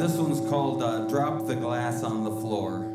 this one's called uh, Drop the Glass on the Floor.